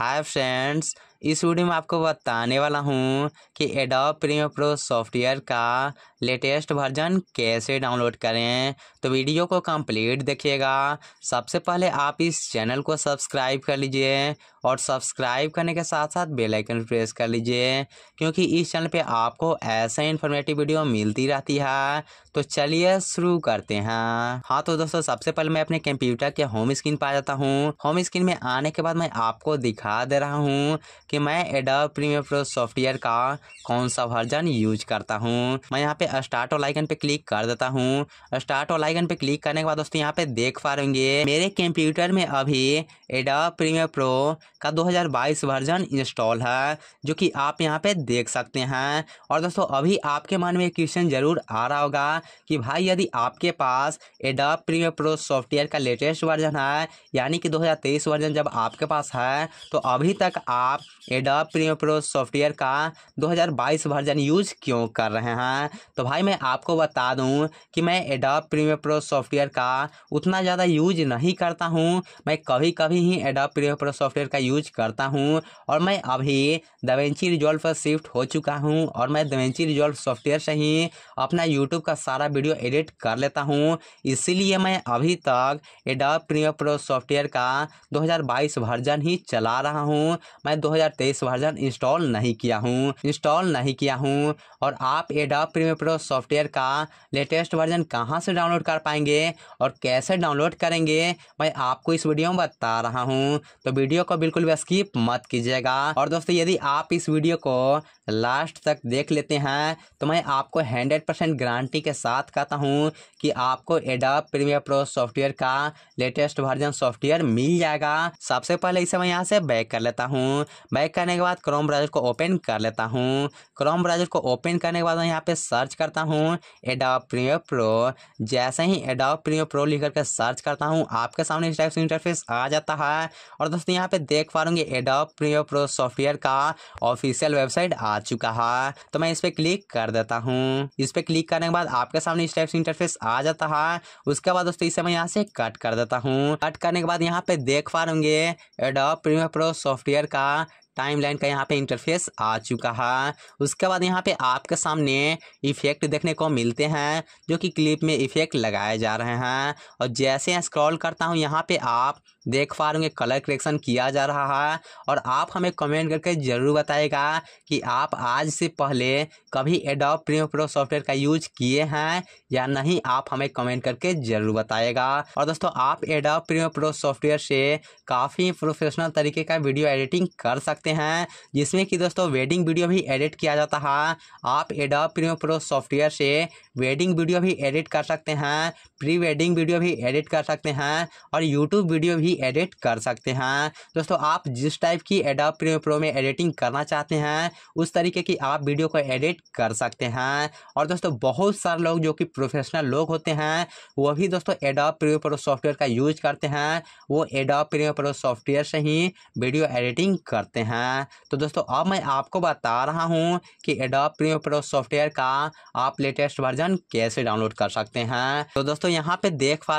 Hi friends, इस video में आपको बताने वाला हूँ कि एडोब प्रीमियर प्रो सॉफ्टवेयर का लेटेस्ट वर्जन कैसे डाउनलोड करें। तो वीडियो को कंप्लीट देखिएगा। सबसे पहले आप इस चैनल को सब्सक्राइब कर लीजिए और सब्सक्राइब करने के साथ साथ बेल आइकन प्रेस कर लीजिए, क्योंकि इस चैनल पे आपको ऐसे इन्फॉर्मेटिव वीडियो मिलती रहती है। तो चलिए शुरू करते हैं। हाँ तो दोस्तों, सबसे पहले मैं अपने कंप्यूटर के होम स्क्रीन पर आ जाता हूँ। होम स्क्रीन में आने के बाद मैं आपको दिखा दे रहा हूँ कि मैं एडोब प्रीमियर प्रो सॉफ्टवेयर का कौन सा वर्जन यूज़ करता हूँ? मैं यहाँ पे स्टार्ट और आइकन पे क्लिक कर देता हूँ। स्टार्ट आइकन पे क्लिक करने के बाद दोस्तों यहाँ पे देख पा रहेंगे मेरे कंप्यूटर में अभी एडोब प्रीमियर प्रो का 2022 वर्जन इंस्टॉल है, जो कि आप यहाँ पे देख सकते हैं। और दोस्तों, अभी आपके मन में क्वेश्चन ज़रूर आ रहा होगा कि भाई, यदि आपके पास एडोब प्रीमियर प्रो सॉफ्टवेयर का लेटेस्ट वर्जन है, यानी कि 2023 वर्जन जब आपके पास है तो अभी तक आप एडोब प्रीमियर प्रो सॉफ्टवेयर का 2022 वर्जन यूज़ क्यों कर रहे हैं? तो भाई, मैं आपको बता दूँ कि मैं एडोब प्रीमियर प्रो सॉफ्टवेयर का उतना ज़्यादा यूज़ नहीं करता हूँ। मैं कभी कभी ही एडोब प्रीमियर प्रो सॉफ्टवेयर का यूज़ करता हूँ और मैं अभी दवेंची रिजॉल्व पर शिफ्ट हो चुका हूँ और मैं दवेंची रिजॉल्व सॉफ्टवेयर से ही अपना यूट्यूब का सारा वीडियो एडिट कर लेता हूँ। इसीलिए मैं अभी तक एडोब प्रीमियर प्रो सॉफ्टवेयर का 2022 वर्जन ही चला रहा हूँ। मैं 2023 वर्जन इंस्टॉल नहीं किया हूँ, इंस्टॉल नहीं किया हूँ। और आप एडोब प्रीमियर प्रो सॉफ्टवेयर का लेटेस्ट वर्जन कहाँ से डाउनलोड कर पाएँगे और कैसे डाउनलोड करेंगे, मैं आपको इस वीडियो में बता रहा हूँ। तो वीडियो को बिल्कुल भी स्किप मत कीजिएगा। और दोस्तों, यदि आप इस वीडियो को लास्ट तक देख लेते हैं तो मैं आपको हंड्रेड परसेंट गारंटी के साथ कहता हूँ कि आपको एडोब प्रीमियर प्रो सॉफ्टवेयर का लेटेस्ट वर्जन सॉफ्टवेयर मिल जाएगा। सबसे पहले इसे मैं यहाँ से बैक कर लेता हूँ। बैक करने के बाद क्रोम ब्राउज़र को ओपन कर लेता हूँ। क्रोम ब्राउज़र को ओपन करने के बाद मैं यहाँ पे सर्च करता हूँ एडोब प्रीमियर प्रो जैसे ही एडोब प्रीमियर प्रो लिख करके सर्च करता हूँ, आपके सामने इस टाइप से इंटरफेस आ जाता है। और दोस्तों, यहाँ पे देख पा रहे एडोब प्रीमियर प्रो सॉफ्टवेयर का ऑफिशियल वेबसाइट आ चुका है। तो मैं इस पर क्लिक कर देता हूँ। इस पर क्लिक करने के बाद आपके सामने इस टाइप से इंटरफेस आ जाता है। उसके बाद दोस्तों, इसे मैं यहाँ से कट कर देता हूँ। कट करने के बाद यहाँ पे देख पा रहे एडोब प्रीमियर प्रो सॉफ्टवेयर का टाइमलाइन का यहाँ पे इंटरफेस आ चुका है। उसके बाद यहाँ पे आपके सामने इफ़ेक्ट देखने को मिलते हैं, जो कि क्लिप में इफ़ेक्ट लगाए जा रहे हैं। और जैसे स्क्रॉल करता हूँ, यहाँ पे आप देख पा रहे कलर करेक्शन किया जा रहा है और आप हमें कमेंट करके ज़रूर बताएगा कि आप आज से पहले कभी एडोब प्रीमियर प्रो सॉफ्टवेयर का यूज़ किए हैं या नहीं, आप हमें कमेंट करके ज़रूर बताएगा। और दोस्तों, आप एडोब प्रीमियर प्रो सॉफ्टवेयर से काफ़ी प्रोफेशनल तरीके का वीडियो एडिटिंग कर सकते हैं, जिसमें कि दोस्तों वेडिंग वीडियो भी एडिट किया जाता है। आप एडोब प्रीमियर प्रो सॉफ्टवेयर से वेडिंग वीडियो भी एडिट कर सकते हैं प्री वेडिंग वीडियो भी एडिट कर सकते हैं और यूट्यूब वीडियो भी एडिट कर सकते हैं। दोस्तों, आप जिस टाइप की एडोब प्रो में एडिटिंग करना चाहते हैं, उस तरीके की आप वीडियो को एडिट कर सकते हैं। और दोस्तों, बहुत सारे लोग जो कि प्रोफेशनल लोग होते हैं, वो भी दोस्तों एडोब प्रीमियर प्रो सॉफ्टवेयर का यूज़ करते हैं। वो एडोब प्रीमियर प्रो सॉफ्टवेयर से ही वीडियो एडिटिंग करते हैं। तो दोस्तों, अब मैं आपको बता रहा हूँ कि एडोब प्रीमियर प्रो सॉफ्टवेयर का आप लेटेस्ट वर्जन कैसे डाउनलोड कर सकते हैं। तो दोस्तों, यहाँ पे देख पा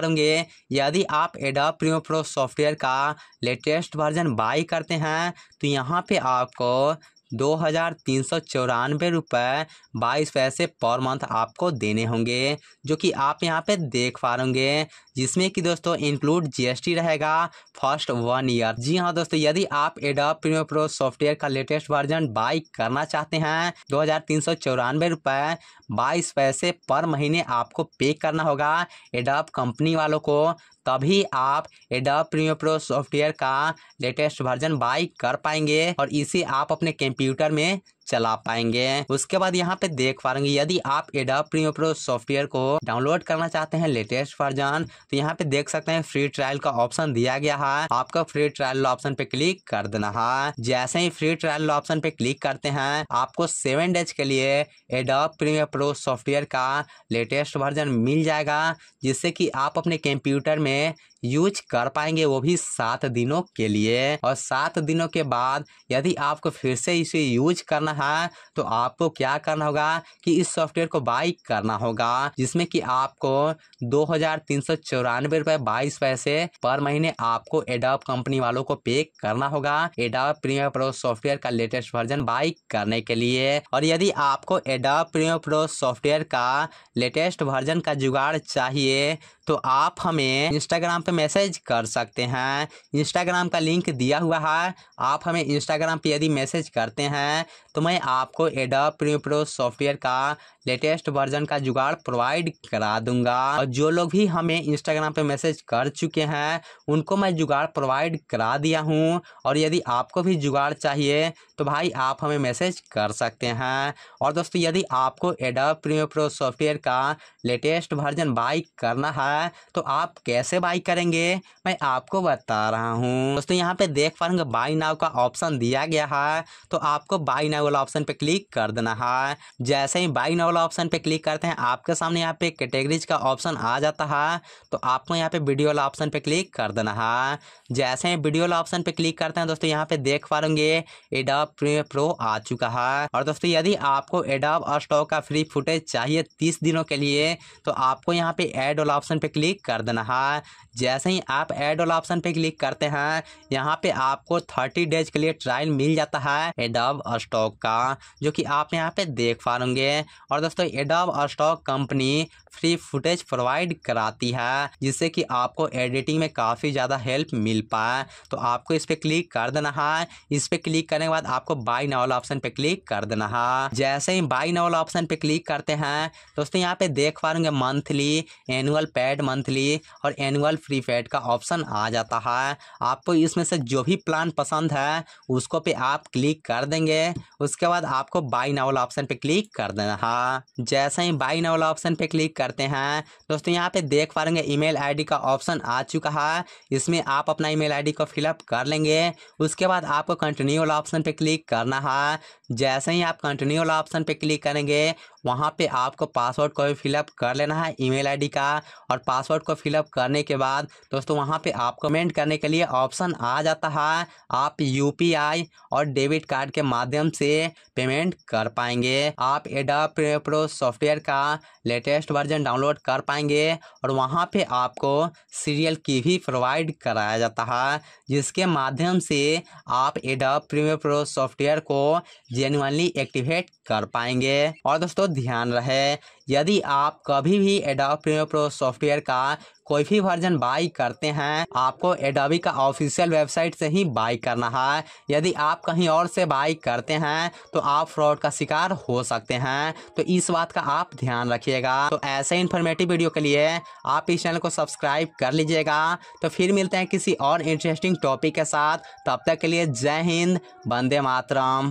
यदि आप एडोब प्रीमियर प्रो सॉफ्टवेयर का लेटेस्ट वर्जन बाई करते हैं तो यहाँ पे आपको दो हज़ार तीन सौ चौरानवे रुपये बाईस पैसे पर मंथ आपको देने होंगे, जो कि आप यहाँ पे देख पा रहेंगे जिसमें कि दोस्तों इंक्लूड जीएसटी रहेगा फ़र्स्ट वन ईयर जी हाँ दोस्तों, यदि आप एडोब प्रीमियर प्रो सॉफ्टवेयर का लेटेस्ट वर्जन बाई करना चाहते हैं, दो हज़ार तीन सौ चौरानवे रुपये बाईस पैसे पर महीने आपको पे करना होगा एडोब कंपनी वालों को तभी आप एडोब प्रीमियर प्रो सॉफ्टवेयर का लेटेस्ट वर्जन बाई कर पाएँगे और इसे आप अपने कंप्यूटर में चला पाएँगे। उसके बाद यहाँ पे देख पा रहे यदि आप एडोब प्रीमियर प्रो सॉफ्टवेयर को डाउनलोड करना चाहते हैं लेटेस्ट वर्जन तो यहाँ पे देख सकते हैं फ्री ट्रायल का ऑप्शन दिया गया है। आपका फ्री ट्रायल ऑप्शन पे क्लिक कर देना है। जैसे ही फ्री ट्रायल ऑप्शन पे क्लिक करते हैं, आपको सेवन डेज़ के लिए एडोब प्रीमियर प्रो सॉफ्टवेयर का लेटेस्ट वर्जन मिल जाएगा, जिससे कि आप अपने कंप्यूटर में यूज़ कर पाएँगे वो भी सात दिनों के लिए। और सात दिनों के बाद यदि आपको फिर से इसे यूज़ करना है तो आपको क्या करना होगा कि इस सॉफ्टवेयर को बाई करना होगा, जिसमें कि आपको दो हज़ार तीन सौ चौरानवे रुपए बाईस पैसे पर महीने आपको एडॉप कंपनी वालों को पे करना होगा एडॉप प्रीमियर प्रो सॉफ्टवेयर का लेटेस्ट वर्जन बाई करने के लिए। और यदि आपको एडॉप प्रीमियर प्रो सॉफ्टवेयर का लेटेस्ट वर्जन का जुगाड़ चाहिए तो आप हमें इंस्टाग्राम पे मैसेज कर सकते हैं। इंस्टाग्राम का लिंक दिया हुआ है। आप हमें इंस्टाग्राम पे यदि मैसेज करते हैं तो मैं आपको एडोब प्रीमियर प्रो सॉफ्टवेयर का लेटेस्ट वर्जन का जुगाड़ प्रोवाइड करा दूँगा। और जो लोग भी हमें इंस्टाग्राम पे मैसेज कर चुके हैं, उनको मैं जुगाड़ प्रोवाइड करा दिया हूँ। और यदि आपको भी जुगाड़ चाहिए तो भाई आप हमें मैसेज कर सकते हैं। और दोस्तों, यदि आपको एडोब प्रीमियर प्रो सॉफ्टवेयर का लेटेस्ट वर्जन बाई करना है तो आप कैसे बाई करेंगे? मैं आपको बता रहा हूँ। दोस्तों, यहाँ पे देख पा रहे बाई नाव का ऑप्शन दिया गया है। तो आपको बाई नाव वाला ऑप्शन पे क्लिक कर देना है। जैसे ही बाई नाव वाला ऑप्शन पे क्लिक करते हैं, आपके सामने यहाँ पे कैटेगरीज का ऑप्शन आ जाता है। तो आपको यहाँ पे वीडियो वाला ऑप्शन पे क्लिक कर देना है। जैसे ही वीडियो वाला ऑप्शन पे क्लिक करते हैं, दोस्तों, यहाँ पे देख पा रेंगे एडॉप प्रो आ चुका है। और दोस्तों, यदि आपको एडॉप स्टॉक का फ्री फुटेज चाहिए तीस दिनों के लिए तो आपको यहाँ पे एड वाला ऑप्शन पे क्लिक कर देना है। जैसे ही आप एड वाला ऑप्शन पे क्लिक करते हैं, यहाँ पे आपको थर्टी डेज़ के लिए ट्रायल मिल जाता है एडब स्टॉक का, जो कि आप यहाँ पे देख पा लेंगे और दोस्तों Adobe Stock company free footage provide कराती है, जिससे कि आपको एडिटिंग में काफ़ी ज़्यादा हेल्प मिल पाए। तो आपको इस पर क्लिक कर देना है। इस पर क्लिक करने के बाद आपको बाई नावल ऑप्शन पे क्लिक कर देना है। जैसे ही बाई नावल ऑप्शन पे क्लिक करते हैं, दोस्तों, यहाँ पे देख पा रहे मंथली एनुअल पैड मंथली और एनुअल फ्री पैड का ऑप्शन आ जाता है। आपको इसमें से जो भी प्लान पसंद है, उसको पे आप क्लिक कर देंगे। उसके बाद आपको बाई नावल ऑप्शन पे क्लिक कर देना। है, जैसे ही बाई नावल ऑप्शन पे क्लिक करते हैं, दोस्तों यहाँ पे देख पा रहे ईमेल आईडी का ऑप्शन आ चुका है। इसमें आप अपना ईमेल आईडी को फिलअप कर लेंगे। उसके बाद आपको कंटिन्यू वाला ऑप्शन पे क्लिक करना है। जैसे ही आप कंटिन्यू वाला ऑप्शन पे क्लिक करेंगे, वहाँ पे आपको पासवर्ड को भी फिलअप कर लेना है ईमेल आईडी का। और पासवर्ड को फिलअप करने के बाद, दोस्तों वहाँ पे आप कमेंट करने के लिए ऑप्शन आ जाता है। आप यूपीआई और डेबिट कार्ड के माध्यम से पेमेंट कर पाएँगे। आप एडा प्रो सॉफ्टवेयर का लेटेस्ट वर्जन डाउनलोड कर पाएँगे और वहाँ पे आपको सीरियल की भी प्रोवाइड कराया जाता है, जिसके माध्यम से आप एडा प्रीमियर प्रो सॉफ्टवेयर को जेनुअनली एक्टिवेट कर पाएँगे। और दोस्तों ध्यान रहे, यदि आप कभी भी एडोब प्रीमियर प्रो सॉफ्टवेयर का कोई भी वर्जन बाई करते हैं, आपको एडोबी का ऑफिशियल वेबसाइट से ही बाई करना है। यदि आप कहीं और से बाई करते हैं तो आप फ्रॉड का शिकार हो सकते हैं। तो इस बात का आप ध्यान रखिएगा। तो ऐसे इन्फॉर्मेटिव वीडियो के लिए आप इस चैनल को सब्सक्राइब कर लीजिएगा। तो फिर मिलते हैं किसी और इंटरेस्टिंग टॉपिक के साथ। तब तक के लिए जय हिंद, वंदे मातरम।